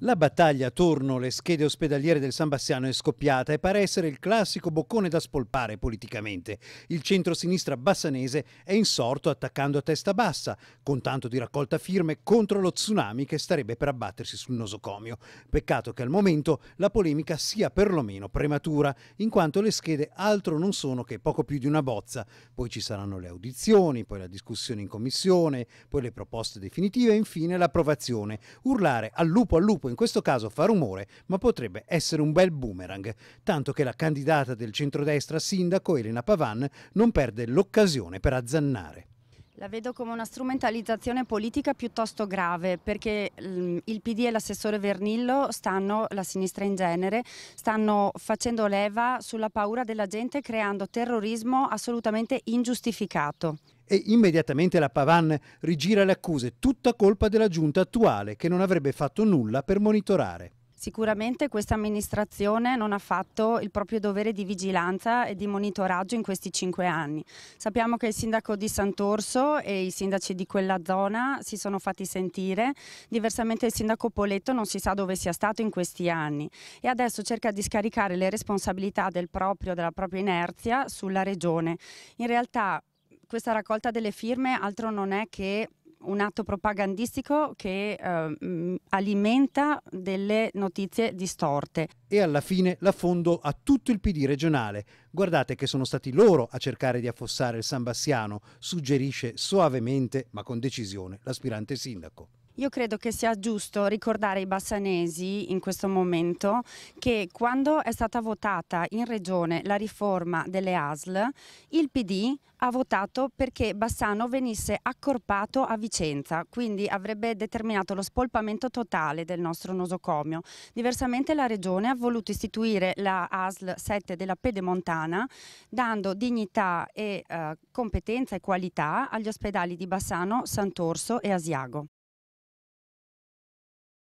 La battaglia attorno alle schede ospedaliere del San Bassiano è scoppiata e pare essere il classico boccone da spolpare politicamente. Il centro-sinistra bassanese è insorto attaccando a testa bassa, con tanto di raccolta firme contro lo tsunami che starebbe per abbattersi sul nosocomio. Peccato che al momento la polemica sia perlomeno prematura, in quanto le schede altro non sono che poco più di una bozza. Poi ci saranno le audizioni, poi la discussione in commissione, poi le proposte definitive e infine l'approvazione. Urlare al lupo al lupo in questo caso fa rumore, ma potrebbe essere un bel boomerang, tanto che la candidata del centrodestra sindaco Elena Pavan non perde l'occasione per azzannare. La vedo come una strumentalizzazione politica piuttosto grave perché mm, il PD e l'assessore Vernillo stanno, la sinistra in genere, stanno facendo leva sulla paura della gente creando terrorismo assolutamente ingiustificato e immediatamente la Pavan rigira le accuse, tutta colpa della giunta attuale che non avrebbe fatto nulla per monitorare. Sicuramente questa amministrazione non ha fatto il proprio dovere di vigilanza e di monitoraggio in questi cinque anni. Sappiamo che il sindaco di Sant'Orso e i sindaci di quella zona si sono fatti sentire, diversamente il sindaco Poletto non si sa dove sia stato in questi anni e adesso cerca di scaricare le responsabilità del proprio, della propria inerzia sulla regione. In realtà questa raccolta delle firme altro non è che un atto propagandistico che eh, alimenta delle notizie distorte. E alla fine l'affondo a tutto il PD regionale. Guardate che sono stati loro a cercare di affossare il San Bassiano, suggerisce soavemente ma con decisione l'aspirante sindaco. Io credo che sia giusto ricordare ai bassanesi in questo momento che quando è stata votata in regione la riforma delle ASL, il PD ha votato perché Bassano venisse accorpato a Vicenza, quindi avrebbe determinato lo spolpamento totale del nostro nosocomio. Diversamente la regione ha voluto istituire la ASL 7 della Pedemontana, dando dignità e eh, competenza e qualità agli ospedali di Bassano, Sant'Orso e Asiago.